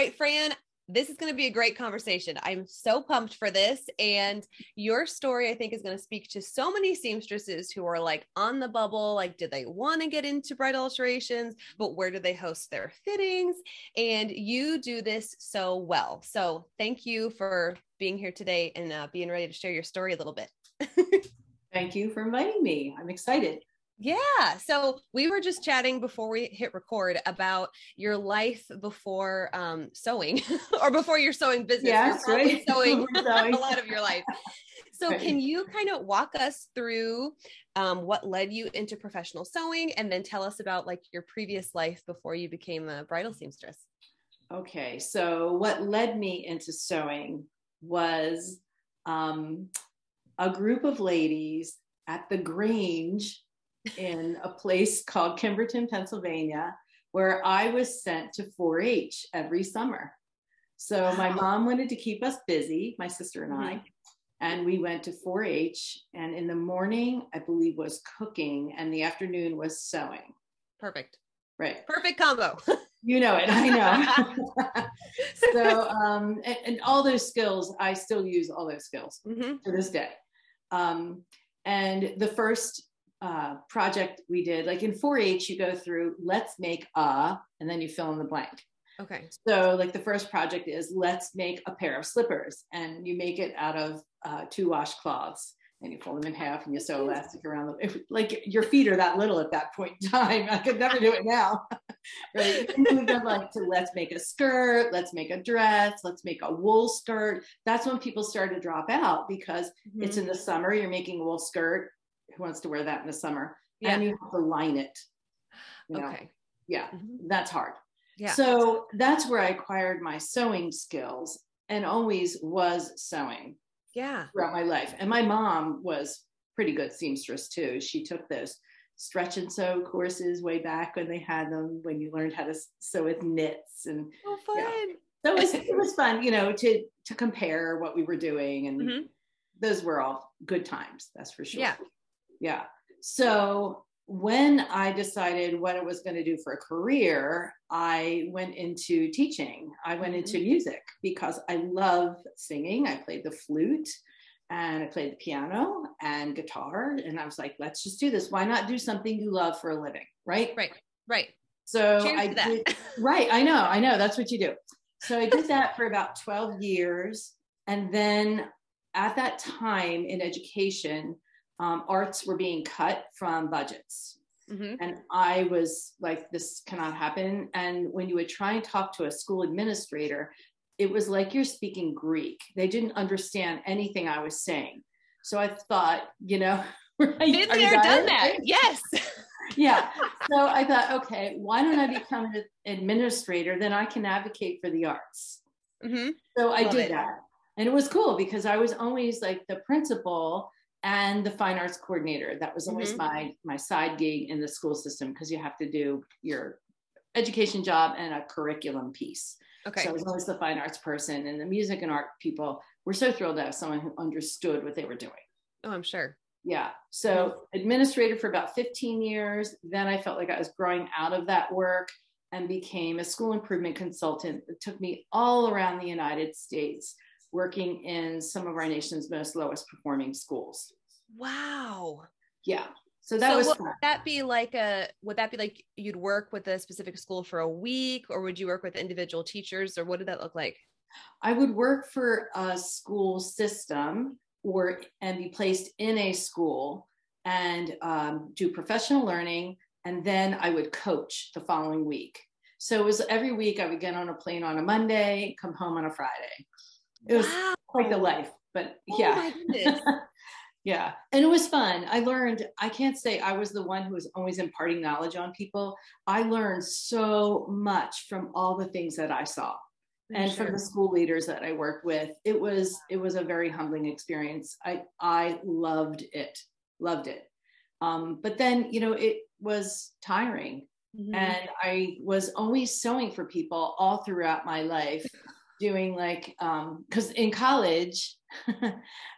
right, Fran, this is going to be a great conversation. I'm so pumped for this. And your story, I think, is going to speak to so many seamstresses who are like on the bubble. Like, do they want to get into bridal alterations? But where do they host their fittings? And you do this so well. So, thank you for being here today and uh, being ready to share your story a little bit. Thank you for inviting me. I'm excited. Yeah. So we were just chatting before we hit record about your life before um, sewing or before your sewing business. Yes, You're right. sewing a lot of your life. So right. can you kind of walk us through um, what led you into professional sewing and then tell us about like your previous life before you became a bridal seamstress? Okay. So what led me into sewing was um, a group of ladies at the Grange in a place called Kimberton, Pennsylvania, where I was sent to 4 H every summer. So wow. my mom wanted to keep us busy, my sister and I, mm-hmm. and we went to 4 H. And in the morning, I believe, was cooking, and the afternoon was sewing. Perfect. Right. Perfect combo. you know it. I know. so, um, and, and, all those skills, I still use all those skills mm-hmm. to this day. Um, and the first uh, project we did, like in 4-H, you go through let's make a, and then you fill in the blank. Okay. So like the first project is let's make a pair of slippers, and you make it out of uh, two washcloths, and you fold them in half, and you sew elastic around them. It, like your feet are that little at that point in time. I could never do it now. right? And then like to let's make a skirt, let's make a dress, let's make a wool skirt. That's when people start to drop out because mm-hmm. it's in the summer. You're making a wool skirt who wants to wear that in the summer yeah. and you have to line it you know? okay yeah mm-hmm. that's hard yeah so that's where i acquired my sewing skills and always was sewing yeah throughout my life and my mom was pretty good seamstress too she took those stretch and sew courses way back when they had them when you learned how to sew with knits and oh fun yeah. so it was, it was fun you know to to compare what we were doing and mm-hmm. those were all good times that's for sure yeah yeah. So when I decided what I was going to do for a career, I went into teaching. I went into mm-hmm. music because I love singing. I played the flute and I played the piano and guitar. And I was like, let's just do this. Why not do something you love for a living? Right. Right. Right. So Cheers I did, right. I know. I know. That's what you do. So I did that for about 12 years. And then at that time in education, um, arts were being cut from budgets. Mm-hmm. And I was like, this cannot happen. And when you would try and talk to a school administrator, it was like you're speaking Greek. They didn't understand anything I was saying. So I thought, you know, right, been there, done that. Yes. yeah. So I thought, okay, why don't I become an administrator? Then I can advocate for the arts. Mm-hmm. So I Love did it. that. And it was cool because I was always like the principal and the fine arts coordinator. That was always mm-hmm. my my side gig in the school system because you have to do your education job and a curriculum piece. Okay. So I was always the fine arts person, and the music and art people were so thrilled to have someone who understood what they were doing. Oh, I'm sure. Yeah. So mm-hmm. administrator for about 15 years. Then I felt like I was growing out of that work and became a school improvement consultant. It took me all around the United States working in some of our nation's most lowest performing schools. Wow. Yeah. So that so was would fun. that be like a would that be like you'd work with a specific school for a week or would you work with individual teachers or what did that look like? I would work for a school system or and be placed in a school and um, do professional learning and then I would coach the following week. So it was every week I would get on a plane on a Monday, come home on a Friday. It was wow. quite the life, but oh yeah. yeah. And it was fun. I learned, I can't say I was the one who was always imparting knowledge on people. I learned so much from all the things that I saw and sure. from the school leaders that I worked with. It was it was a very humbling experience. I I loved it. Loved it. Um, but then, you know, it was tiring. Mm-hmm. And I was always sewing for people all throughout my life doing like um because in college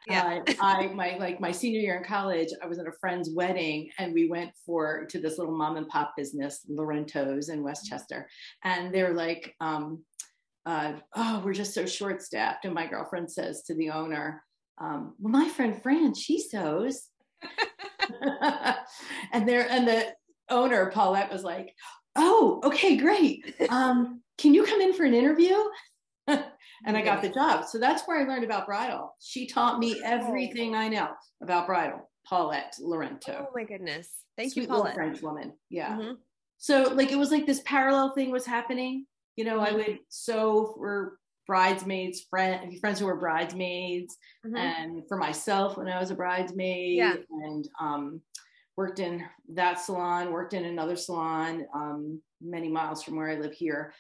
yeah uh, i my like my senior year in college i was at a friend's wedding and we went for to this little mom and pop business lorento's in West Chester and they're like um uh, oh, we're just so short staffed. And my girlfriend says to the owner, um, well, my friend Fran, she sews. and there, and the owner, Paulette, was like, oh, okay, great. Um, can you come in for an interview? and I got the job. So that's where I learned about bridal. She taught me everything I know about bridal. Paulette Lorento. Oh my goodness. Thank Sweet you, Paulette. French woman. Yeah. Mhm. So like it was like this parallel thing was happening. You know, I Mhm. would sew for bridesmaids, friend, friends who were bridesmaids, Mhm. and for myself when I was a bridesmaid, Yeah. and um, worked in that salon, worked in another salon um, many miles from where I live here.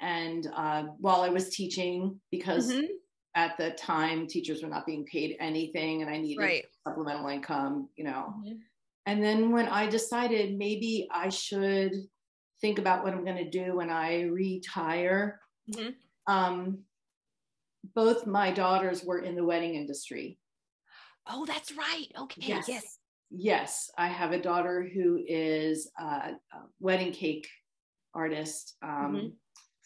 And uh, while I was teaching, because Mhm. at the time teachers were not being paid anything, and I needed Right. supplemental income, you know. Mhm. And then when I decided maybe I should think about what I'm going to do when I retire, Mhm. um, both my daughters were in the wedding industry. Oh, that's right. Okay. Yes. Yes. Yes, I have a daughter who is a, a wedding cake artist, um, Mhm.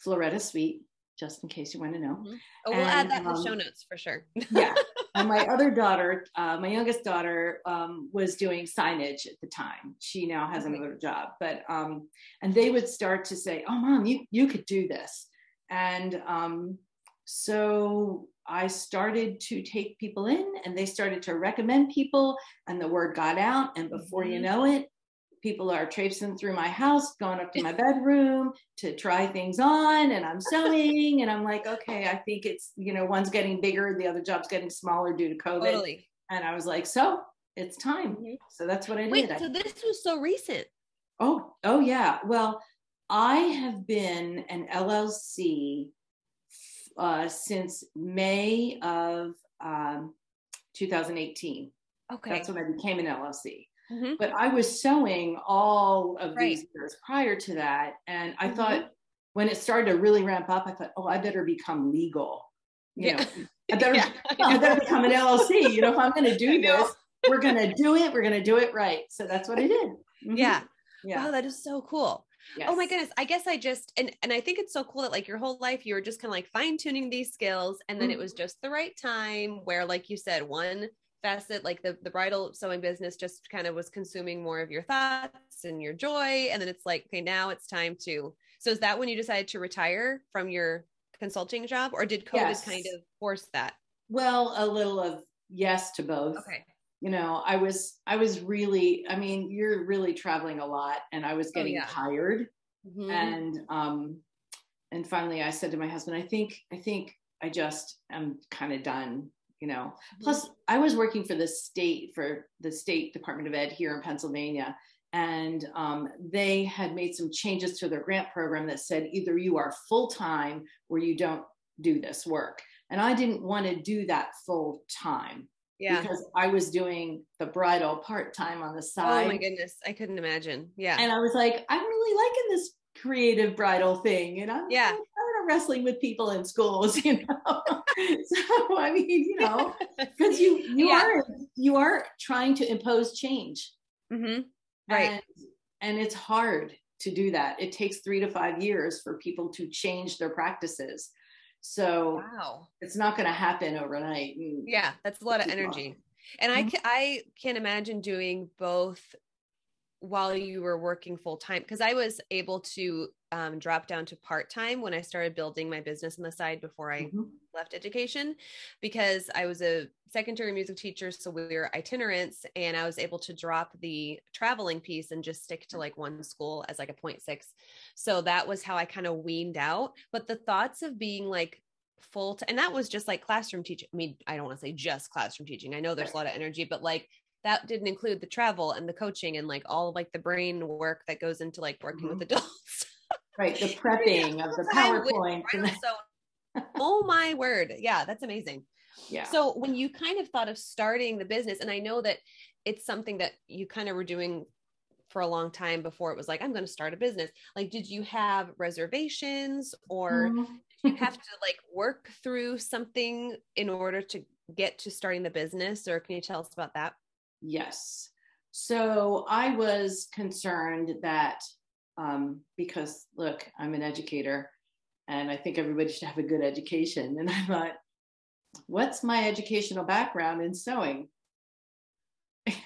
Floretta Sweet, just in case you want to know. Mhm. Oh, we'll add And, that in the um, show notes for sure. yeah. And my other daughter, uh, my youngest daughter, um, was doing signage at the time. She now has Okay. another job, but um, and they would start to say, "Oh, mom, you you could do this," and um, so I started to take people in, and they started to recommend people, and the word got out, and before you Mhm. know it. People are traipsing through my house, going up to my bedroom to try things on, and I'm sewing, and I'm like, okay, I think it's you know one's getting bigger, the other job's getting smaller due to COVID, Totally. and I was like, so it's time. Mhm. So that's what I Wait, did. So this was so recent. oh, oh yeah. Well, I have been an LLC uh, since May of um, 2018. Okay. That's when I became an LLC. Mhm. But I was sewing all of these years prior to that. And I Mhm. thought when it started to really ramp up, I thought, oh, I better become legal. You Yeah. know, I better, Yeah, I better become an LLC. You know, if I'm going to do this, we're going to do it. We're going to do it right. So that's what I did. Mhm. Yeah. Yeah. Wow, that is so cool. Oh my goodness. I guess I just and and I think it's so cool that like your whole life you were just kind of like fine tuning these skills and then it Mhm. was just the right time where like you said one facet like the the bridal sewing business just kind of was consuming more of your thoughts and your joy and then it's like okay now it's time to so is that when you decided to retire from your consulting job or did covid Yes. kind of force that Well, a little of yes to both. okay You know, I was, I was really, I mean, you're really traveling a lot and I was Oh, getting yeah. tired. Mhm. and um and finally i said to my husband i think i think i just am kind of done you know? Mm-hmm. plus i was working for the state for the state department of ed here in pennsylvania and um, they had made some changes to their grant program that said either you are full-time or you don't do this work. And i didn't want to do that full time yeah. because i was doing the bridal part-time on the side oh my goodness i couldn't imagine yeah. And I was like, I'm really liking this creative bridal thing, and I'm Yeah. I'm tired of wrestling with people in schools, you know. so I mean, you know, because you you Yeah. are you are trying to impose change, hmm right and and it's hard to do that. It takes three to five years for people to change their practices. So wow it's not going to happen overnight. Yeah that's a lot of energy and i Mhm. can i can imagine doing both while you were working full time because i was able to um, drop down to part time when i started building my business on the side before i Mhm. left education because i was a secondary music teacher so we were itinerants and i was able to drop the traveling piece and just stick to like one school as like a 0.6 so that was how i kind of weaned out. But the thoughts of being like full to, and that was just like classroom teaching i mean i don't want to say just classroom teaching i know there's a lot of energy but like that didn't include the travel and the coaching and like all of like the brain work that goes into like working with adults right, the prepping of the with PowerPoint. Right, so oh my word yeah that's amazing yeah. so when you kind of thought of starting the business, and I know that it's something that you kind of were doing for a long time before it was like, I'm going to start a business. Like, did you have reservations or Mhm. did you have to like work through something in order to get to starting the business? Or can you tell us about that? Yes. So I was concerned that um, because look, I'm an educator. and I think everybody should have a good education. And I thought, what's my educational background in sewing?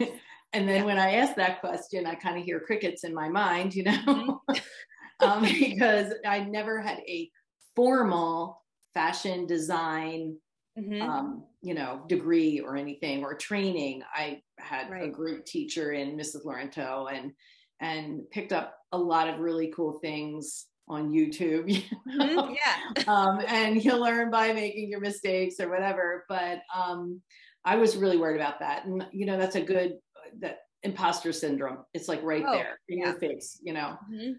and then when I asked that question, I kind of hear crickets in my mind, you know, mm-hmm. um, because I never had a formal fashion design, mm-hmm. um, you know, degree or anything or training. I had right. a great teacher in Mrs. Laurento and and picked up a lot of really cool things on YouTube. You know? mm-hmm. Yeah. um, and you'll learn by making your mistakes or whatever. But um, I was really worried about that. And, you know, that's a good, that imposter syndrome. It's like right oh, there in yeah. your face, you know? Mm-hmm.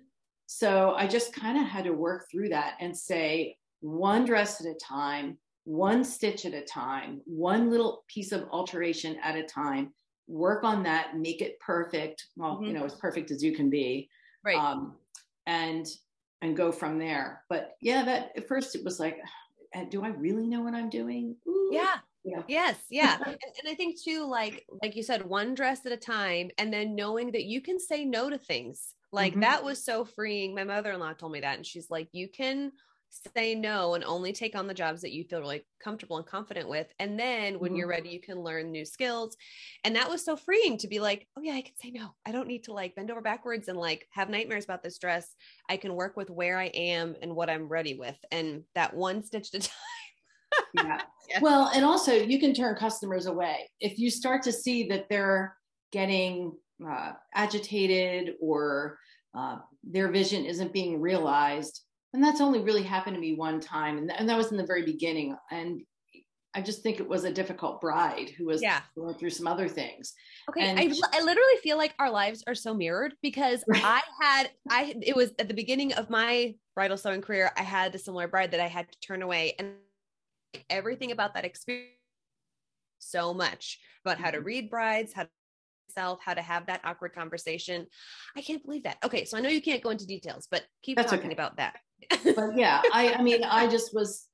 So I just kind of had to work through that and say one dress at a time, one stitch at a time, one little piece of alteration at a time, work on that, make it perfect. Well, mm-hmm. you know, as perfect as you can be. Right. Um, and and go from there. But yeah, that at first it was like, do I really know what I'm doing? Ooh. Yeah. Yeah. Yes, yeah. and, and I think too, like like you said, one dress at a time, and then knowing that you can say no to things. Like mm-hmm. that was so freeing. My mother-in-law told me that, and she's like, you can say no and only take on the jobs that you feel really comfortable and confident with. And then when mm-hmm. you're ready, you can learn new skills. And that was so freeing to be like, oh yeah, I can say no. I don't need to like bend over backwards and like have nightmares about this dress. I can work with where I am and what I'm ready with. And that one stitch at a time. yeah. yeah. Well, and also you can turn customers away. If you start to see that they're getting uh, agitated or uh, their vision isn't being realized, and that's only really happened to me one time and, and that was in the very beginning and I just think it was a difficult bride who was yeah. going through some other things. Okay, and I, I literally feel like our lives are so mirrored because I had I it was at the beginning of my bridal sewing career I had a similar bride that I had to turn away and everything about that experience so much about how to mm-hmm. read brides, how to self, how to have that awkward conversation. I can't believe that. Okay, so I know you can't go into details, but keep That's talking okay. about that but yeah, I, I mean, I just was,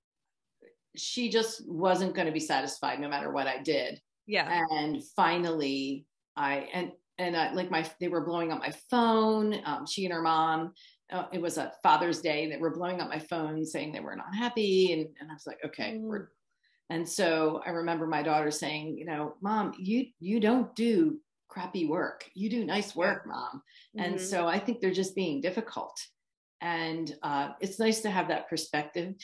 she just wasn't going to be satisfied no matter what I did. Yeah. And finally, I, and, and I, like my, they were blowing up my phone. Um, she and her mom, uh, it was a Father's Day. They were blowing up my phone saying they were not happy. And, and I was like, okay, mm. we're, and so I remember my daughter saying, you know, mom, you, you don't do crappy work. You do nice work, mom. Mm-hmm. And so I think they're just being difficult and uh, it's nice to have that perspective.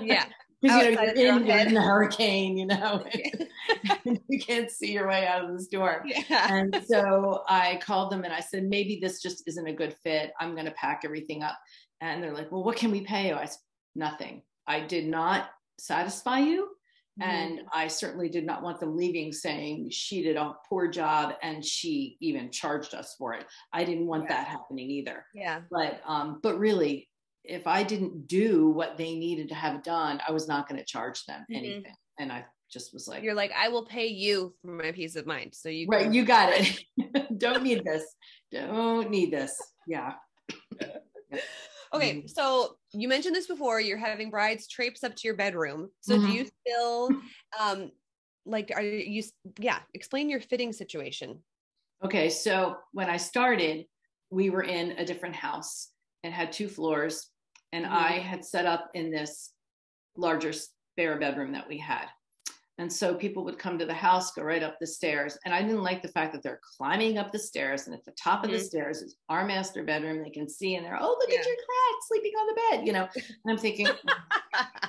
Yeah. Because you know you're in, you're in the hurricane, you know, you can't see your way out of the storm. Yeah. And so I called them and I said, maybe this just isn't a good fit. I'm going to pack everything up. And they're like, well, what can we pay you? I said, nothing. I did not satisfy you. Mm-hmm. And I certainly did not want them leaving saying she did a poor job and she even charged us for it. I didn't want yeah. that happening either. Yeah. But um, but really, if I didn't do what they needed to have done, I was not going to charge them mm-hmm. anything. And I just was like, You're like, I will pay you for my peace of mind. So you Right, you got it. Don't need this. Don't need this. Yeah. Okay, mm-hmm. so you mentioned this before. You're having brides traipse up to your bedroom. So mm-hmm. do you still, um, like, are you? Yeah, explain your fitting situation. Okay, so when I started, we were in a different house and had two floors, and mm-hmm. I had set up in this larger spare bedroom that we had. And so people would come to the house, go right up the stairs. And I didn't like the fact that they're climbing up the stairs. And at the top of mm-hmm. the stairs is our master bedroom. They can see and they're, oh, look yeah. at your cat sleeping on the bed, you know. And I'm thinking,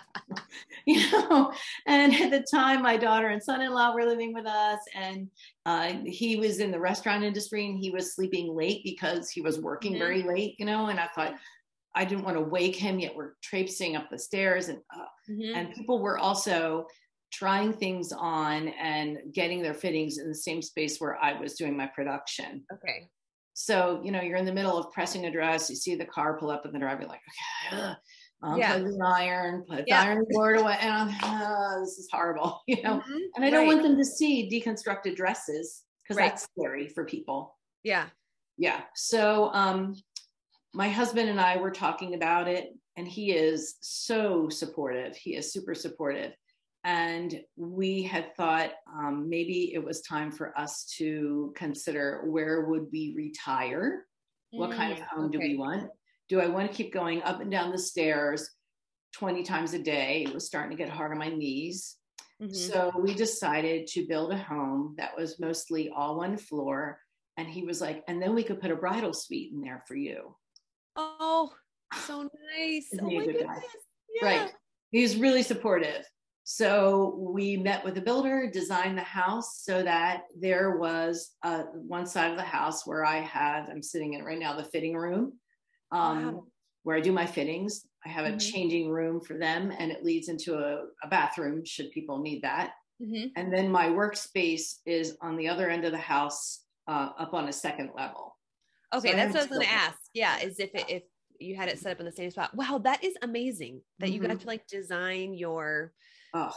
you know, and at the time, my daughter and son in law were living with us. And uh, he was in the restaurant industry and he was sleeping late because he was working mm-hmm. very late, you know. And I thought, I didn't want to wake him yet. We're traipsing up the stairs, and uh, mm-hmm. and people were also trying things on and getting their fittings in the same space where I was doing my production. Okay. So, you know, you're in the middle of pressing a dress, you see the car pull up in the drive, you're like, okay, yeah. put the iron, put yeah. the iron board away. And I'm, oh, this is horrible, you know? Mm-hmm. And I don't right. want them to see deconstructed dresses because right. that's scary for people. Yeah. Yeah. So, um, my husband and I were talking about it, and he is so supportive. He is super supportive and we had thought um, maybe it was time for us to consider where would we retire what kind of mm, home okay. do we want do i want to keep going up and down the stairs 20 times a day. It was starting to get hard on my knees. Mhm. So we decided to build a home that was mostly all one floor. And he was like, and then we could put a bridal suite in there for you. Oh, so nice. Oh my goodness. Yeah. Right. He's really supportive. So we met with the builder, designed the house so that there was uh, one side of the house where I have, I'm sitting in right now, the fitting room, um, Wow. where I do my fittings. I have a Mhm. changing room for them, and it leads into a, a bathroom should people need that. Mhm. And then my workspace is on the other end of the house, uh, up on a second level. Okay, So that's what I was going to ask. Yeah, is if it, if you had it set up in the same spot. Wow, that is amazing that you got to like design your Oh,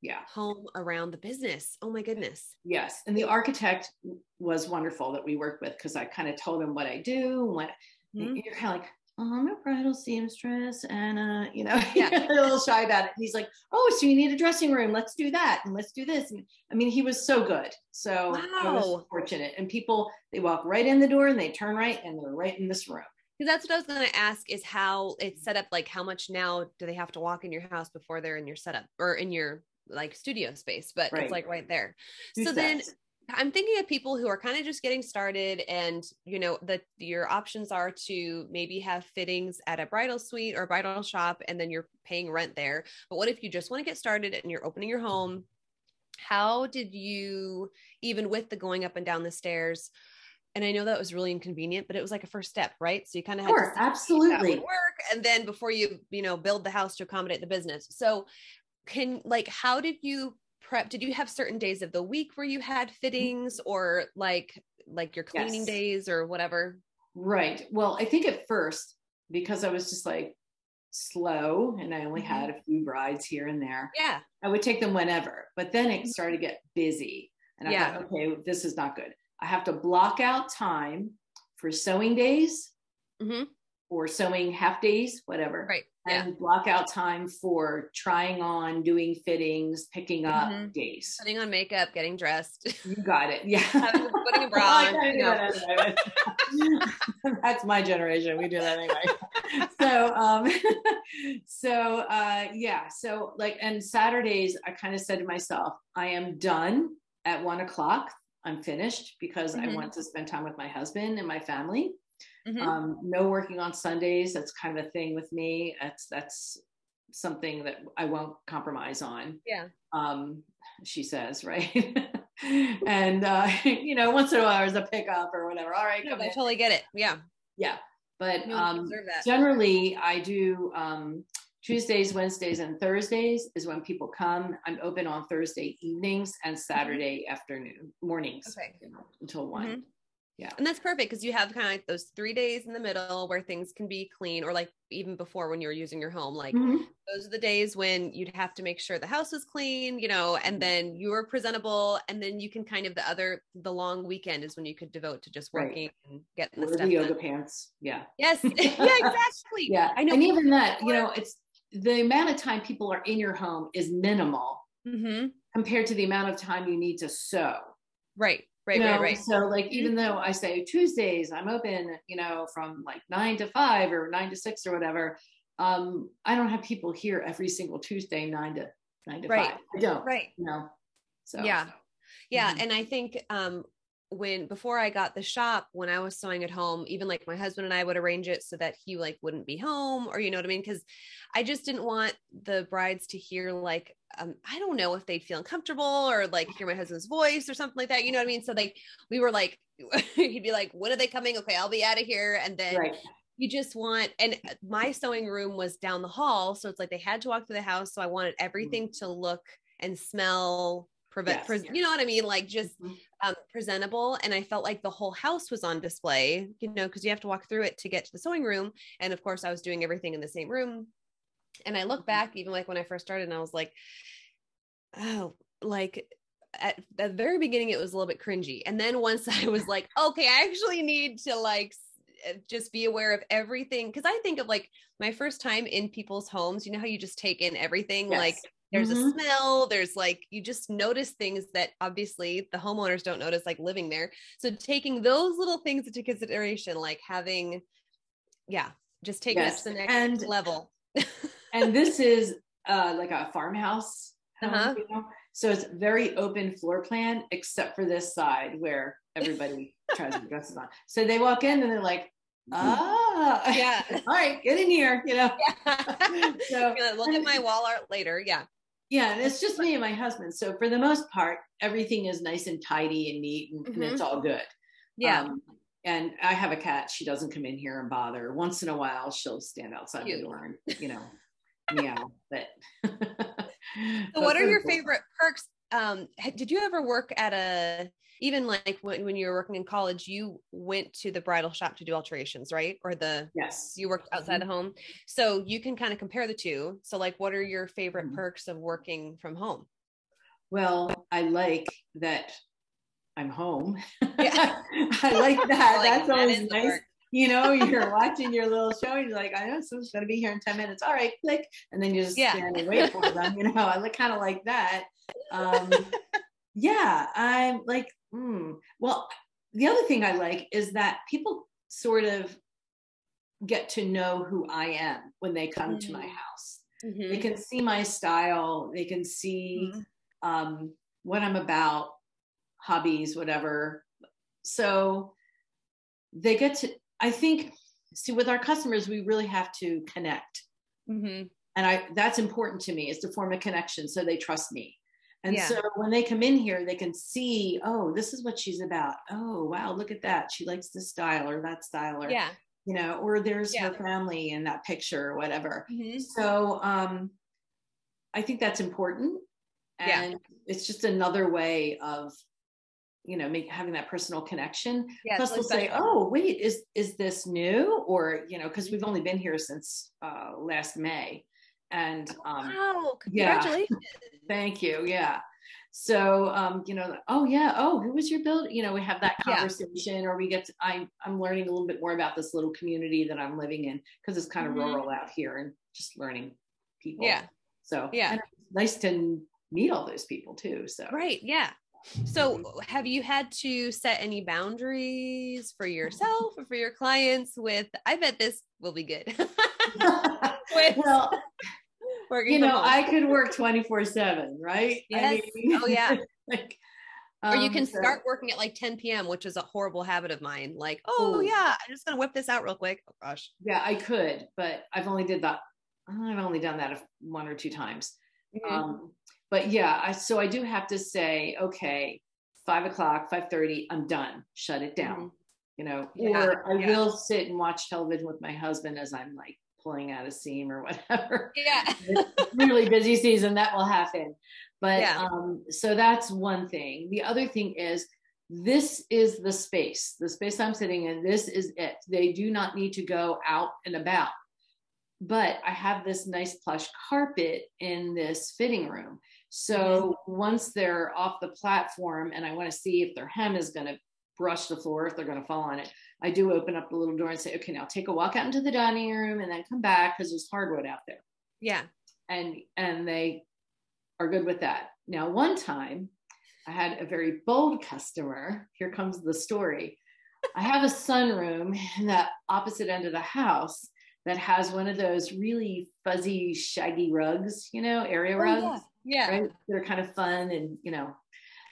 yeah. home around the business. Oh my goodness. Yes, and the architect was wonderful that we worked with because I kind of told him what I do. and What Mhm. you're kind of like, oh, I'm a bridal seamstress, and uh, you know, Yeah. a little shy about it. And he's like, oh, so you need a dressing room? Let's do that, and let's do this. And I mean, he was so good. So I was fortunate. And people, they walk right in the door and they turn right, and they're right in this room. Because that's what I was going to ask is how it's set up. Like, how much now do they have to walk in your house before they're in your setup or in your like studio space? But Right. it's like right there. Two so then. I'm thinking of people who are kind of just getting started and you know that your options are to maybe have fittings at a bridal suite or bridal shop and then you're paying rent there. But what if you just want to get started and you're opening your home? How did you even with the going up and down the stairs? And I know that was really inconvenient, but it was like a first step, right? So you kind of had Sure, to absolutely. work and then before you, you know, build the house to accommodate the business. So can like how did you prep did you have certain days of the week where you had fittings or like like your cleaning Yes. days or whatever Right. Well, I think at first, because I was just like slow and I only Mhm. had a few brides here and there, yeah I would take them whenever. But then it started to get busy. And I Yeah. thought, okay, this is not good. I have to block out time for sewing days hmm or sewing half days, whatever. right yeah And block out time for trying on, doing fittings, picking up Mhm. days. putting on makeup getting dressed You got it. Yeah. Putting a bra on, do that anyway. That's my generation. We do that anyway. So, um, so uh, yeah. So like, and Saturdays, I kind of said to myself, I am done at one o'clock. I'm finished because I Mhm. want to spend time with my husband and my family. Mhm. Um, no working on Sundays. That's kind of a thing with me. That's that's something that I won't compromise on yeah um, she says, right? and uh, you know, once in a while there's a pickup or whatever. All right, no, i in. totally get it yeah yeah. But No, um, generally, I do um, Tuesdays, Wednesdays, and Thursdays is when people come. I'm open on Thursday evenings and Saturday afternoon mornings Mm-hmm. Okay. you know, until one. Mhm. Yeah. and that's perfect because you have kind of like those three days in the middle where things can be clean or like even before when you were using your home like Mhm. those are the days when you'd have to make sure the house is clean, you know, and then you're presentable. And then you can kind of the other, the long weekend is when you could devote to just Right. working and getting the the yoga done. pants. Yeah. Yes. yeah, exactly. Yeah. I know. And even that, you know, it's the amount of time people are in your home is minimal hmm compared to the amount of time you need to sew. Right. Right. you know, right. Right. So like even though I say Tuesdays I'm open, you know, from like nine to five or nine to six or whatever, um, I don't have people here every single Tuesday nine to nine to Right. five. I don't. Right. You know. So Yeah. Yeah. Mhm. And I think, um, when before I got the shop, when I was sewing at home, even like my husband and I would arrange it so that he like wouldn't be home or you know what I mean? Cause I just didn't want the brides to hear like um, I don't know if they'd feel uncomfortable or like hear my husband's voice or something like that. You know what I mean? So they we were like he'd be like, When are they coming? Okay, I'll be out of here. And then right. you just want and my sewing room was down the hall. So it's like they had to walk through the house. So I wanted everything to look and smell prevent Yes. pres- you know what I mean? Like just Mhm. um, presentable. And I felt like the whole house was on display, you know, because you have to walk through it to get to the sewing room. And of course, I was doing everything in the same room. And I look Mhm. back, even like when I first started, and I was like, oh, like at the very beginning, it was a little bit cringy. And then once I was like, okay, I actually need to like uh, just be aware of everything. Cause I think of like my first time in people's homes, you know how you just take in everything, like There's a Mhm. smell there's like you just notice things that obviously the homeowners don't notice like living there so taking those little things into consideration like having yeah just taking it Yes. to the next And- level and this is uh, like a farmhouse. Uh-huh. you know? So it's very open floor plan, except for this side where everybody tries to put dresses on. So they walk in and they're like, ah, Yeah. all right, get in here, you know. Yeah. So look at my wall art later. Yeah. Yeah, and it's just me and my husband. So for the most part, everything is nice and tidy and neat, and, and it's all good. Yeah. Um, and I have a cat. She doesn't come in here and bother. Once in a while, she'll stand outside Cute. the door and you know meow. But So what are your favorite perks? Um, did you ever work at a even like when, when you were working in college, you went to the bridal shop to do alterations, right? Or the Yes. you worked outside the home. So you can kind of compare the two. So like what are your favorite Mhm. perks of working from home? Well, I like that I'm home. Yeah. I like that. Like, That's that always nice. perk. You know, you're watching your little show and you're like, I know someone's going to be here in 10 minutes. All right, click. And then you just Yeah. stand and wait for them. You know, I look kind of like that. Um, yeah, I'm like, mm. well, the other thing I like is that people sort of get to know who I am when they come to my Mm. house. Mhm. They can see my style, they can see Mhm. um, what I'm about, hobbies, whatever. So they get to, I think, see, with our customers, we really have to connect. Mhm. And I that's important to me is to form a connection so they trust me. And Yeah. so when they come in here, they can see, oh, this is what she's about. Oh, wow, look at that. She likes this style or that style, or Yeah. you know, or there's Yeah. her family in that picture or whatever. Mhm. So um, I think that's important, and it's just another way of, you know, make, having that personal connection. Yeah. Plus, really say, "Oh, wait, is is this new?" Or you know, because we've only been here since uh, last May, and um, Wow. yeah. Congratulations. Thank you. Yeah. So, um, you know, oh yeah, oh, who was your build? You know, we have that Yeah. conversation, or we get. To, I I'm learning a little bit more about this little community that I'm living in because it's kind of Mhm. rural out here, and just learning people. Yeah. So Yeah. nice to meet all those people too. So Right. Yeah. So have you had to set any boundaries for yourself or for your clients with I bet this will be good. with well, you know. I could work 24 seven, right? Yes. I mean, Oh, yeah. like, or you um, can start working at like 10 p.m., which is a horrible habit of mine. Like, oh Ooh. yeah, I'm just gonna whip this out real quick. Oh gosh. Yeah, I could, but I've only did that. I've only done that one or two times. Mhm. Um, but yeah, I, so I do have to say, okay, five o'clock, five thirty, I'm done. Shut it down. Mhm. You know, Yeah, or I yeah. will sit and watch television with my husband as I'm like pulling out a seam or whatever. Yeah. Really busy season, that will happen. But Yeah. um, so that's one thing. The other thing is this is the space, the space I'm sitting in. This is it. They do not need to go out and about. But I have this nice plush carpet in this fitting room. Mm-hmm. So once they're off the platform and I want to see if their hem is going to brush the floor, if they're going to fall on it, I do open up the little door and say, okay, now take a walk out into the dining room and then come back because there's hardwood out there Yeah. and and they are good with that. Now, one time I had a very bold customer. Here comes the story. I have a sunroom in the opposite end of the house that has one of those really fuzzy, shaggy rugs, you know, area Oh, rugs, yeah. Right? They're kind of fun and, you know,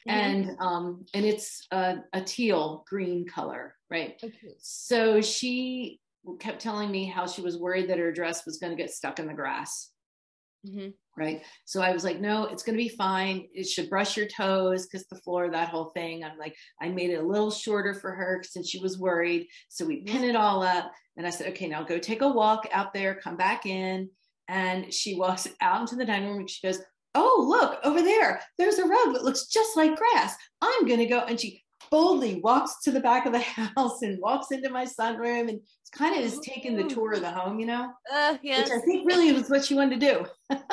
Mhm. and um, and it's a, a teal green color, right? Okay. So she kept telling me how she was worried that her dress was going to get stuck in the grass Mhm. right? So I was like, no, it's going to be fine. It should brush your toes, kiss the floor, that whole thing. I'm like, I made it a little shorter for her since she was worried. So we pin it all up. And I said, okay, now go take a walk out there, come back in. And she walks out into the dining room and she goes, oh, look over there. There's a rug that looks just like grass. I'm going to go. And she boldly walks to the back of the house and walks into my sunroom and it's kind of is taking the tour of the home, you know, Uh, yes. which I think really was what she wanted to do.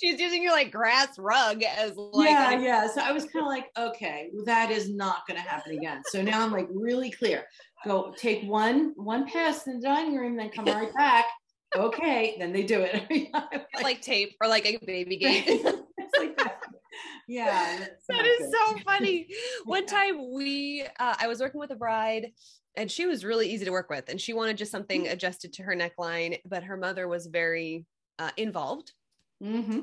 She's using your like grass rug as like yeah, an- yeah. So I was kind of like, okay, that is not going to happen again. So now I'm like really clear. Go take one one pass in the dining room, then come right back. Okay, then they do it. like, like tape or like a baby gate. It's like. Yeah, that is good. so funny. One time we, uh, I was working with a bride and she was really easy to work with and she wanted just something Mm-hmm. adjusted to her neckline, but her mother was very uh, involved. Mm-hmm.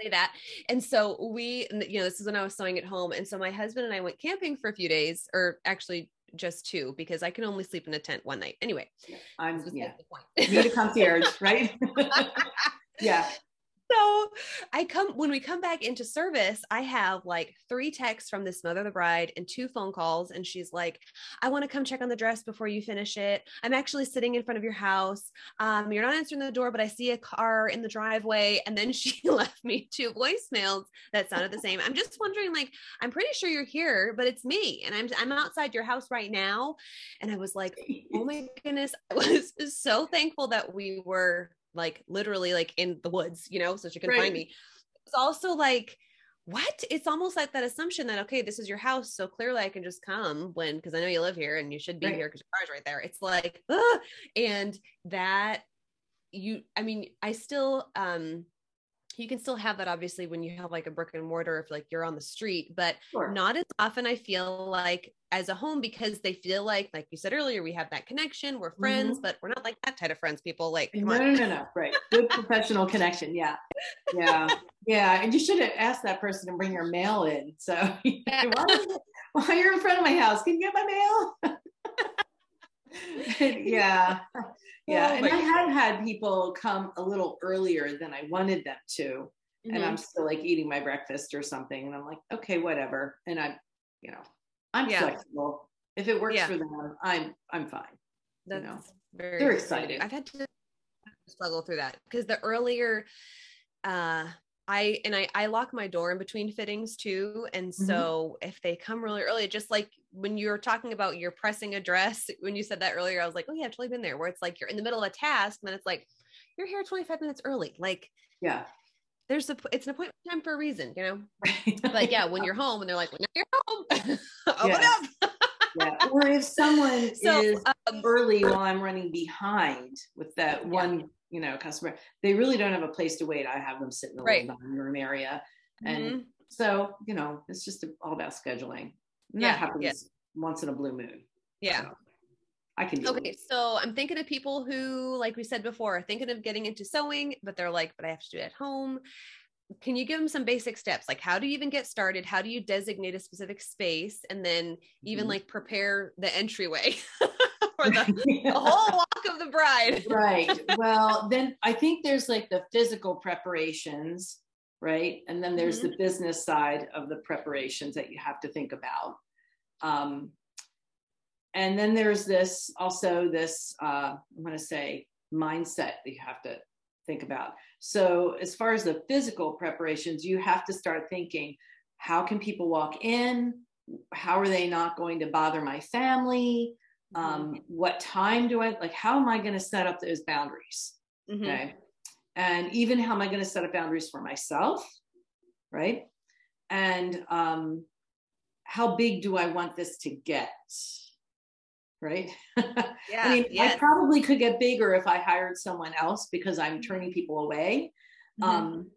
Say that. And so we, you know, this is when I was sewing at home. And so my husband and I went camping for a few days, or actually just two, because I can only sleep in a tent one night. Anyway, I'm yeah. Need a concierge, right? yeah so I come when we come back into service, I have like three texts from this mother of the bride and two phone calls. And she's like, I want to come check on the dress before you finish it. I'm actually sitting in front of your house. Um, you're not answering the door, but I see a car in the driveway. And then she left me two voicemails that sounded the same. I'm just wondering, like, I'm pretty sure you're here, but it's me. And I'm I'm outside your house right now. And I was like, oh my goodness. I was so thankful that we were like literally like in the woods, you know, so she can right. find me. It's also like, what? It's almost like that assumption that okay, this is your house, so clearly I can just come when because I know you live here and you should be right. here because your car's right there. It's like, ah! and that you, I mean, I still um you can still have that obviously when you have like a brick and mortar if like you're on the street but sure. not as often i feel like as a home because they feel like like you said earlier we have that connection we're friends mm-hmm. but we're not like that type of friends people like no no no no right good professional connection yeah yeah yeah and you should have asked that person to bring your mail in so yeah. while you're in front of my house can you get my mail yeah yeah oh, and i have had people come a little earlier than i wanted them to mm-hmm. and i'm still like eating my breakfast or something and i'm like okay whatever and I'm, you know i'm yeah. flexible if it works yeah. for them i'm i'm fine that's you know? very they're excited i've had to struggle through that because the earlier uh I and I I lock my door in between fittings too. And mm-hmm. so mm-hmm. if they come really early, just like when you're talking about you're pressing a dress, when you said that earlier, I was like, oh yeah, I've totally been there where it's like you're in the middle of a task, and then it's like, you're here 25 minutes early. Like, yeah. There's a it's an appointment time for a reason, you know. but yeah, when you're home and they're like, when you're home, open up. yeah. Or if someone so, is um, early while I'm running behind with that yeah. one you know customer they really don't have a place to wait i have them sit in the right. dining room area and mm-hmm. so you know it's just all about scheduling and yeah, that happens yeah. once in a blue moon yeah so i can do okay it. so i'm thinking of people who like we said before are thinking of getting into sewing but they're like but i have to do it at home can you give them some basic steps like how do you even get started how do you designate a specific space and then even mm-hmm. like prepare the entryway for the, the whole of the bride. right. Well, then I think there's like the physical preparations, right? And then there's mm-hmm. the business side of the preparations that you have to think about. Um, and then there's this also this uh, I'm going to say mindset that you have to think about. So as far as the physical preparations, you have to start thinking, how can people walk in? How are they not going to bother my family? Mm-hmm. um, what time do i like how am i going to set up those boundaries mm-hmm. okay and even how am i going to set up boundaries for myself right and um, how big do i want this to get right yeah, i mean yes. i probably could get bigger if i hired someone else because i'm mm-hmm. turning people away mm-hmm. um,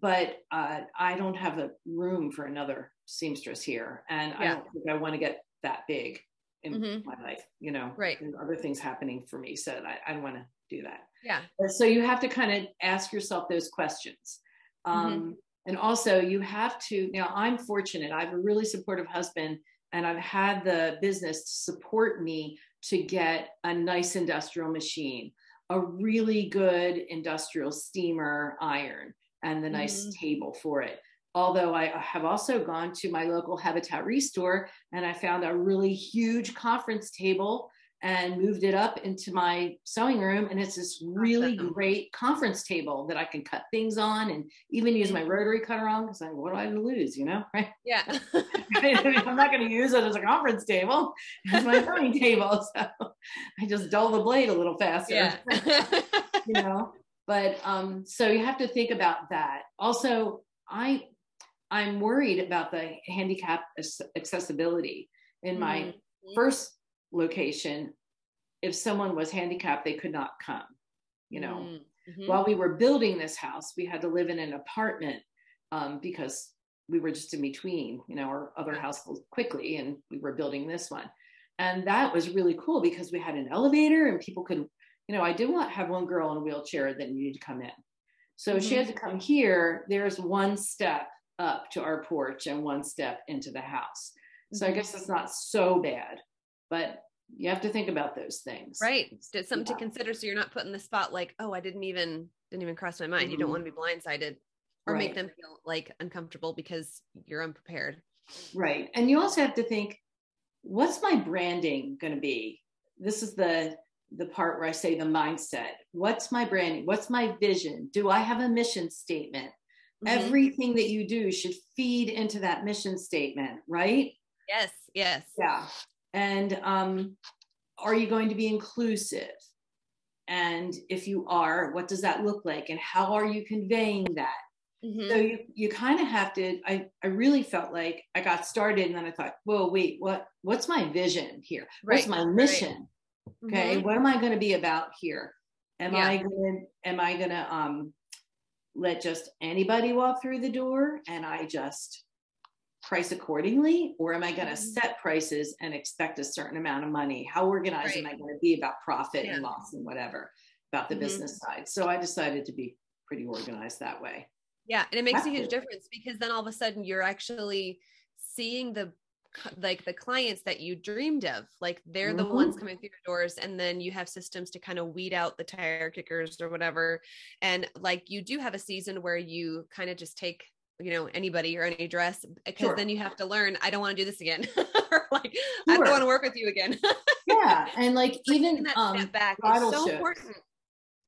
but uh, i don't have a room for another seamstress here and yeah. i don't think i want to get that big in mm-hmm. my life, you know, right. And other things happening for me. So I, I want to do that. Yeah. So you have to kind of ask yourself those questions. Um, mm-hmm. And also you have to, Now, I'm fortunate. I have a really supportive husband and I've had the business support me to get a nice industrial machine, a really good industrial steamer iron and the nice mm-hmm. table for it although I have also gone to my local Habitat ReStore and I found a really huge conference table and moved it up into my sewing room. And it's this really great conference table that I can cut things on and even use my rotary cutter on because I'm what do I lose, you know? Right? Yeah. I'm not going to use it as a conference table. It's my sewing table. So I just dull the blade a little faster. Yeah. you know? But um, so you have to think about that. Also, I I'm worried about the handicap accessibility. In my mm-hmm. first location, if someone was handicapped, they could not come. You know, mm-hmm. while we were building this house, we had to live in an apartment um, because we were just in between, you know, our other house quickly, and we were building this one. And that was really cool because we had an elevator and people could, you know, I did want have one girl in a wheelchair that needed to come in. So mm-hmm. she had to come here. There's one step up to our porch and one step into the house. So mm-hmm. I guess it's not so bad, but you have to think about those things. Right. It's something yeah. to consider. So you're not put in the spot like, oh, I didn't even didn't even cross my mind. Mm-hmm. You don't mm-hmm. want to be blindsided or right. make them feel like uncomfortable because you're unprepared. Right. And you also have to think, what's my branding going to be? This is the the part where I say the mindset. What's my branding? What's my vision? Do I have a mission statement? Mm-hmm. Everything that you do should feed into that mission statement, right? Yes, yes. Yeah. And um, are you going to be inclusive? And if you are, what does that look like? And how are you conveying that? Mm-hmm. So you you kind of have to. I I really felt like I got started, and then I thought, well, wait, what what's my vision here? Right. What's my mission? Right. Okay, mm-hmm. what am I going to be about here? Am yeah. I going to am I going to um let just anybody walk through the door and I just price accordingly or am i going to mm-hmm. set prices and expect a certain amount of money how organized right. am i going to be about profit yeah. and loss and whatever about the mm-hmm. business side so i decided to be pretty organized that way yeah and it makes a huge difference because then all of a sudden you're actually seeing the like the clients that you dreamed of like they're mm-hmm. the ones coming through your doors and then you have systems to kind of weed out the tire kickers or whatever and like you do have a season where you kind of just take you know anybody or any dress because sure. then you have to learn i don't want to do this again or like sure. i don't want to work with you again yeah and like even that um back bridal so shows, important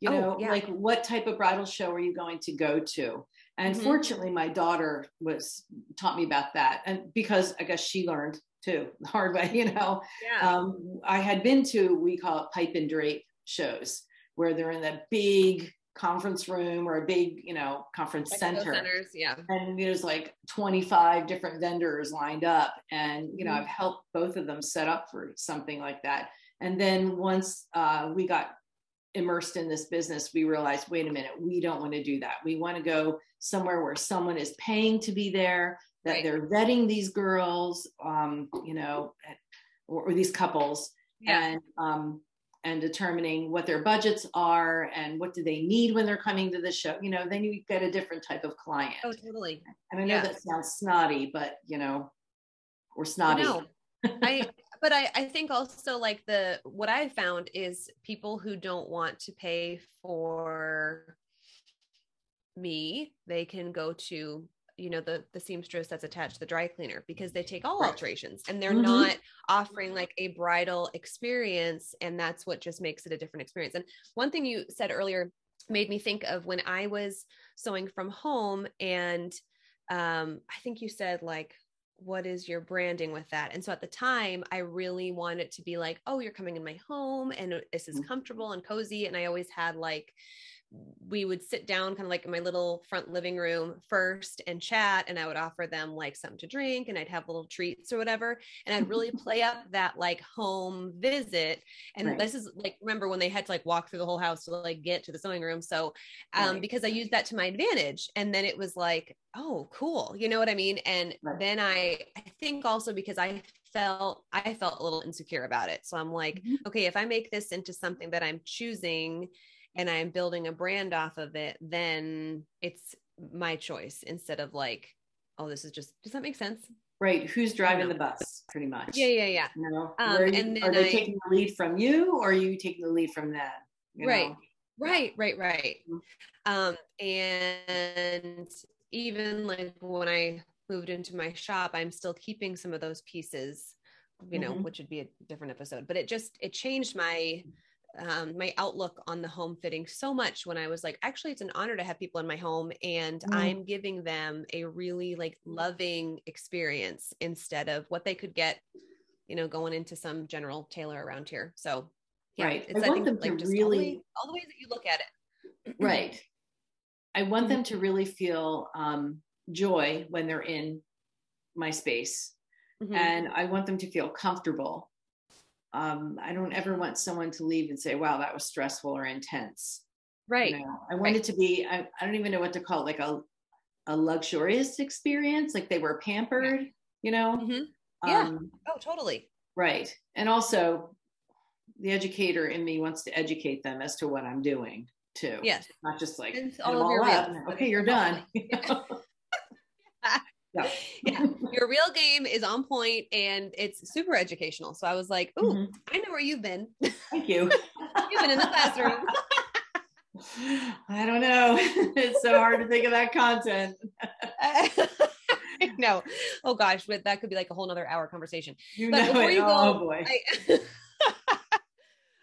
you oh, know yeah. like what type of bridal show are you going to go to and mm-hmm. fortunately my daughter was taught me about that and because i guess she learned too the hard way you know yeah. um, i had been to we call it pipe and drape shows where they're in that big conference room or a big, you know, conference center. Centers, yeah. And there's like 25 different vendors lined up. And, you know, mm-hmm. I've helped both of them set up for something like that. And then once uh, we got immersed in this business, we realized, wait a minute, we don't want to do that. We want to go somewhere where someone is paying to be there, that right. they're vetting these girls, um, you know, or, or these couples. Yeah. And um, and determining what their budgets are and what do they need when they're coming to the show you know then you get a different type of client oh totally and i know yeah. that sounds snotty but you know or snotty no i but I, I think also like the what i found is people who don't want to pay for me they can go to you know the the seamstress that's attached to the dry cleaner because they take all alterations and they're mm-hmm. not offering like a bridal experience and that's what just makes it a different experience and one thing you said earlier made me think of when i was sewing from home and um i think you said like what is your branding with that and so at the time i really wanted it to be like oh you're coming in my home and this is mm-hmm. comfortable and cozy and i always had like we would sit down kind of like in my little front living room first and chat and i would offer them like something to drink and i'd have little treats or whatever and i'd really play up that like home visit and right. this is like remember when they had to like walk through the whole house to like get to the sewing room so um right. because i used that to my advantage and then it was like oh cool you know what i mean and right. then i i think also because i felt i felt a little insecure about it so i'm like mm-hmm. okay if i make this into something that i'm choosing and I'm building a brand off of it, then it's my choice instead of like, oh, this is just, does that make sense? Right. Who's driving the bus, pretty much. Yeah, yeah, yeah. You know, um, you, and are they I, taking the lead from you or are you taking the lead from them? right. Know? Right, right, right. Mm-hmm. Um, and even like when I moved into my shop, I'm still keeping some of those pieces, you know, mm-hmm. which would be a different episode, but it just, it changed my, um, my outlook on the home fitting so much when I was like, actually, it's an honor to have people in my home and mm. I'm giving them a really like loving experience instead of what they could get, you know, going into some general tailor around here. So, yeah, right. It's, I, I want think, them like, to really, all the, way, all the ways that you look at it. right. I want them mm-hmm. to really feel um, joy when they're in my space. Mm-hmm. And I want them to feel comfortable um, I don't ever want someone to leave and say, wow, that was stressful or intense. Right. You know, I want right. it to be, I, I don't even know what to call it, like a, a luxurious experience, like they were pampered, you know? Mm-hmm. Yeah. Um, oh, totally. Right. And also, the educator in me wants to educate them as to what I'm doing too. Yes. Not just like all your all up. Okay, you're done. yeah. yeah, your reel game is on point and it's super educational. So I was like, "Ooh, Mhm. I know where you've been. Thank you. you've been in the classroom." I don't know. It's so hard to think of that content. no, oh gosh, but that could be like a whole nother hour conversation. You But know before it. you oh boy. I,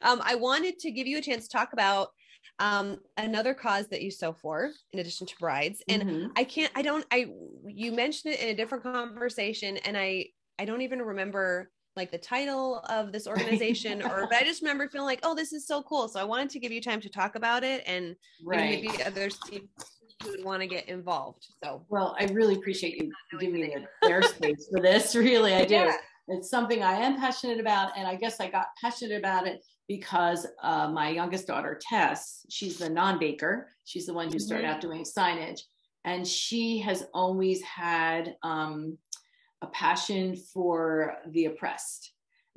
um, I wanted to give you a chance to talk about um, another cause that you sew for, in addition to brides. And Mhm. I can't, I don't, I, you mentioned it in a different conversation, and I, I don't even remember like the title of this organization, or but I just remember feeling like, oh, this is so cool. So I wanted to give you time to talk about it, and you know, right. maybe others who would want to get involved. So Well, I really appreciate you giving me the airspace for this. Really, I do. Yeah. It's something I am passionate about, and I guess I got passionate about it because uh, my youngest daughter, Tess, she's the non-baker. She's the one who started Mhm. out doing signage, and she has always had um, a passion for the oppressed.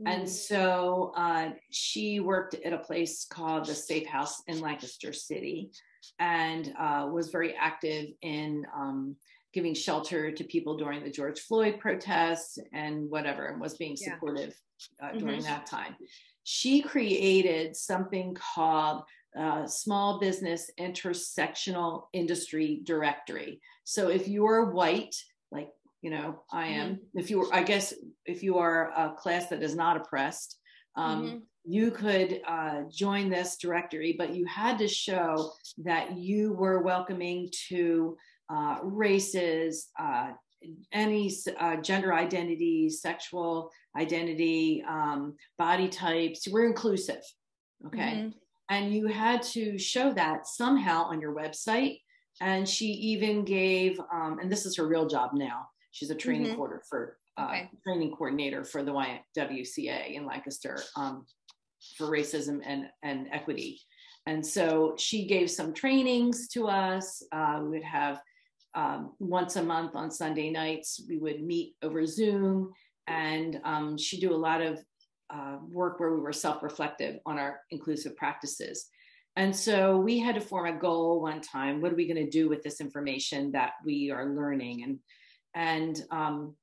And Mm. so uh, she worked at a place called the Safe House in Lancaster City and uh, was very active in um, giving shelter to people during the George Floyd protests and whatever, and was being Yeah. supportive uh, during Mhm. that time. She created something called uh, Small Business Intersectional Industry Directory. So if you're white, like you know I am, if you, I guess, if you are a class that is not oppressed, um, Mhm. you could uh, join this directory, but you had to show that you were welcoming to uh, races, uh, any uh, gender identity, sexual identity, um, body types. We're inclusive. Okay. Mhm. And you had to show that somehow on your website. And she even gave, um, and this is her real job now. She's a training Mhm. coordinator for uh, Okay. training coordinator for the YWCA in Lancaster um, for racism and and equity. And so she gave some trainings to us. Uh, we would have um, once a month on Sunday nights. We would meet over Zoom, and um, she do a lot of uh, work where we were self-reflective on our inclusive practices. And so we had to form a goal one time. What are we going to do with this information that we are learning? And and um,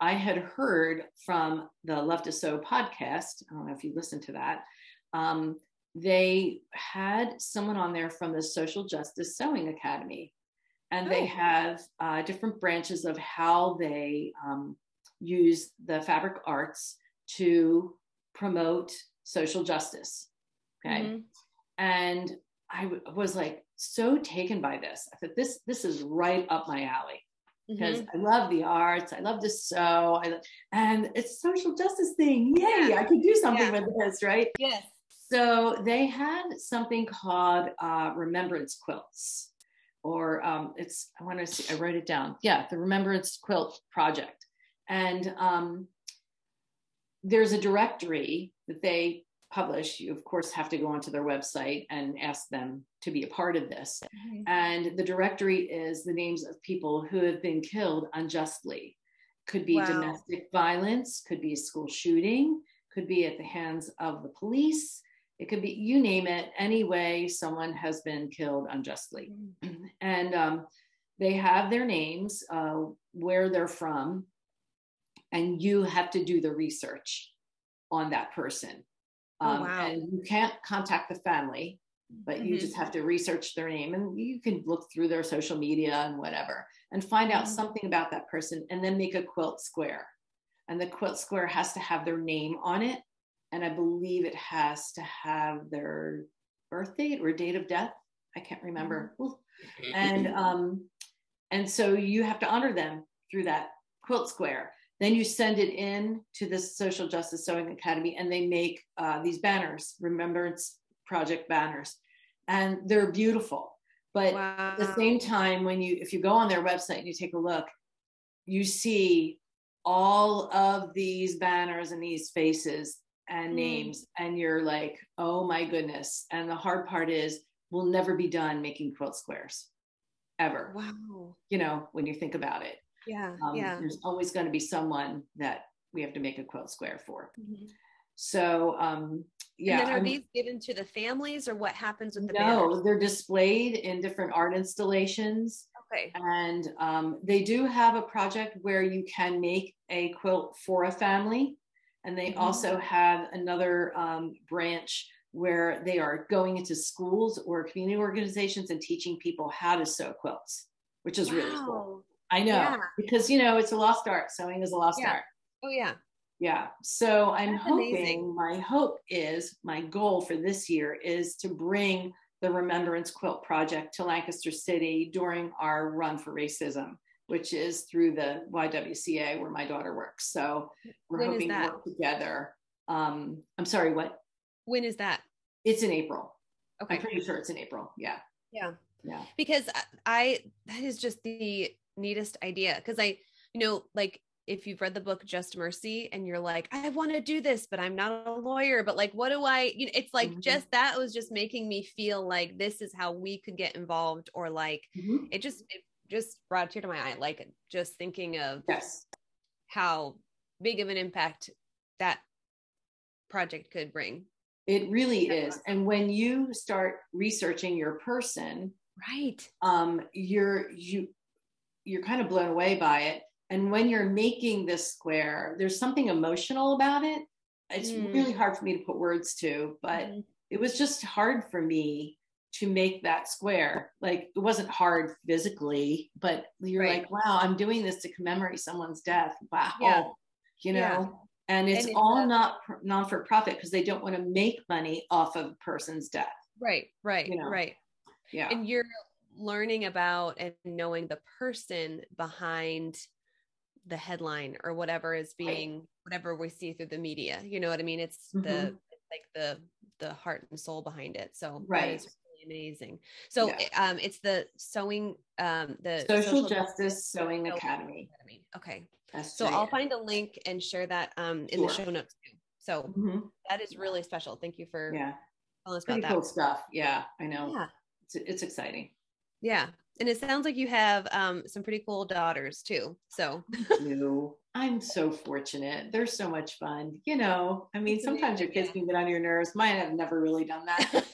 I had heard from the Love to Sew podcast. I don't know if you listened to that. Um, they had someone on there from the Social Justice Sewing Academy, and they Oh. have uh, different branches of how they um, use the fabric arts to promote social justice. Okay. Mhm. And I w- was like so taken by this. I thought this this is right up my alley because Mhm. I love the arts. I love to sew. I, and it's a social justice thing. Yay! Yeah. I could do something Yeah. with this, right? Yes. So they had something called uh, remembrance quilts, or um, it's I want to see. I wrote it down. Yeah, the Remembrance Quilt Project, and um, there's a directory that they publish. You of course have to go onto their website and ask them to be a part of this. And the directory is the names of people who have been killed unjustly. Could be Wow. domestic violence, could be a school shooting, could be at the hands of the police. It could be, you name it, any way someone has been killed unjustly. And um, they have their names, uh, where they're from, and you have to do the research on that person. Oh, Um, wow. And you can't contact the family but you Mhm. just have to research their name and you can look through their social media and whatever and find out Mhm. something about that person and then make a quilt square and the quilt square has to have their name on it and i believe it has to have their birth date or date of death. I can't remember. Ooh. and um and so you have to honor them through that quilt square. Then you send it in to the social justice sewing academy and they make uh, these banners remembrance project banners. And they're beautiful. But wow. at the same time when you if you go on their website and you take a look you see all of these banners and these faces and Mm. names and you're like oh my goodness and the hard part is we'll never be done making quilt squares ever Wow. you know when you think about it Yeah. um, yeah. there's always going to be someone that we have to make a quilt square for Mhm. So um, yeah. And then are I'm, these given to the families or what happens with the no, banners? they're displayed in different art installations. Okay. And um, they do have a project where you can make a quilt for a family. And they mm-hmm. also have another um, branch where they are going into schools or community organizations and teaching people how to sew quilts, which is wow. really cool. I know yeah. because you know it's a lost art. Sewing is a lost yeah. art. Oh yeah. Yeah. So I'm That's hoping amazing. my hope is my goal for this year is to bring the Remembrance Quilt Project to Lancaster City during our run for racism, which is through the YWCA where my daughter works. So we're when hoping to work together. Um, I'm sorry, what? When is that? It's in April. Okay. I'm pretty sure it's in April. Yeah. Yeah. Yeah. Because I, that is just the neatest idea. Cause I, you know, like if you've read the book Just Mercy and you're like, I want to do this, but I'm not a lawyer, but like, what do I, you know, it's like mm-hmm. just that was just making me feel like this is how we could get involved or like mm-hmm. it just, it just brought a tear to my eye. Like just thinking of yes. how big of an impact that project could bring. It really is. And when you start researching your person, right. Um, you're, you, you're kind of blown away by it and when you're making this square, there's something emotional about it. It's mm. really hard for me to put words to, but mm. it was just hard for me to make that square. Like it wasn't hard physically, but you're right. like, wow, I'm doing this to commemorate someone's death. Wow. Yeah. You know? Yeah. And it's, and it's all not non for profit because they don't want to make money off of a person's death. Right, right, you know? right. Yeah. And you're learning about and knowing the person behind the headline or whatever is being right. whatever we see through the media you know what i mean it's mm-hmm. the like the the heart and soul behind it so right amazing so yeah. um it's the sewing um the social, social justice sewing academy. academy. okay so i'll find a link and share that um in sure. the show notes too so mm-hmm. that is really special thank you for yeah telling us Pretty about cool that stuff yeah i know yeah it's, it's exciting yeah and it sounds like you have um, some pretty cool daughters too. So. I'm so fortunate. They're so much fun. You know, I mean, sometimes your kids can get on your nerves. Mine have never really done that.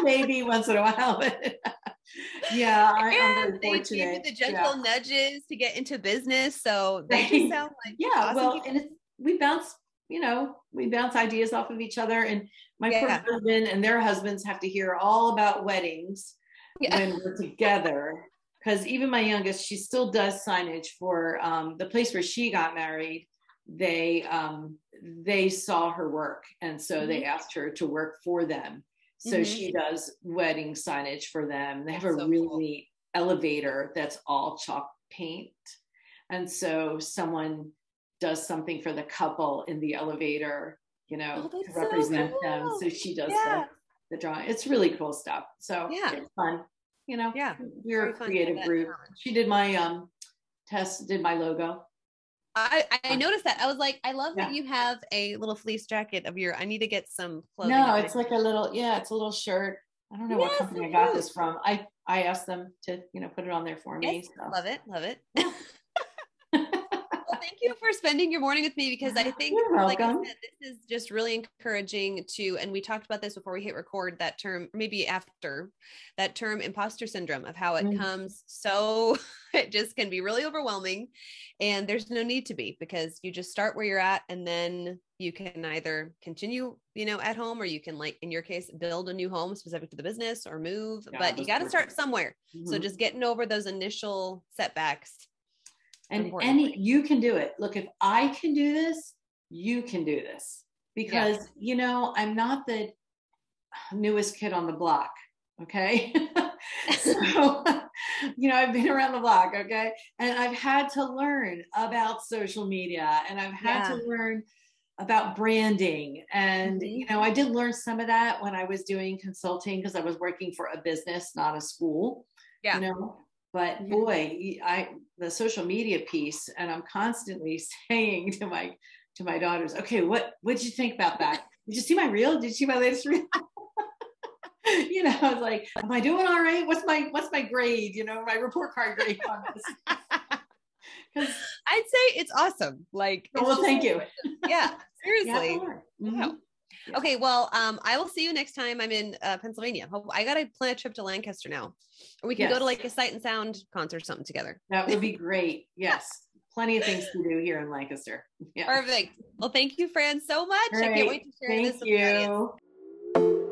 maybe once in a while, but yeah, I, am fortunate. Give you the gentle yeah. nudges to get into business, so they just sound like yeah. Awesome well, people. and it's, we bounce, you know, we bounce ideas off of each other, and my yeah. poor husband and their husbands have to hear all about weddings yeah. when we're together. Because even my youngest, she still does signage for um, the place where she got married. They um, they saw her work, and so mm-hmm. they asked her to work for them. So mm-hmm. she does wedding signage for them. They have a so really cool. neat elevator that's all chalk paint, and so someone does something for the couple in the elevator, you know, oh, to represent so cool. them. So she does yeah the drawing. It's really cool stuff. So yeah, it's fun. You know, yeah, we're a creative group. She did my um Tess, did my logo. I, I noticed that. I was like, I love yeah. that you have a little fleece jacket of your. I need to get some clothing. No, it's like a little, yeah, it's a little shirt. I don't know yes, what company I got is. this from. I I asked them to, you know, put it on there for me. Yes, so. Love it, love it. you for spending your morning with me because I think, like I said, this is just really encouraging to, and we talked about this before we hit record that term, maybe after that term, imposter syndrome of how it mm. comes so, it just can be really overwhelming. And there's no need to be because you just start where you're at and then you can either continue, you know, at home or you can, like in your case, build a new home specific to the business or move, yeah, but you got to start somewhere. Mm-hmm. So just getting over those initial setbacks and any you can do it. Look if i can do this you can do this. Because yeah. you know i'm not the newest kid on the block okay? So you know i've been around the block okay? And i've had to learn about social media and i've had yeah. to learn about branding. And mm-hmm. you know i did learn some of that when i was doing consulting because i was working for a business not a school yeah. you know? But boy i the social media piece and i'm constantly saying to my to my daughters okay what what did you think about that did you see my reel did you see my latest reel you know i was like am i doing all right what's my what's my grade you know my report card grade on this I'd say it's awesome. Like, oh, well, thank you. Yeah, seriously. Mm-hmm. Wow. Yeah. Okay, well, um, I will see you next time I'm in uh, Pennsylvania. I got to plan a trip to Lancaster now, or we can yes. go to like a Sight and Sound concert or something together. That would be great. Yes, plenty of things to do here in Lancaster. Yeah. Perfect. Well, thank you, Fran, so much. Great. I can't wait to share thank this. Thank you.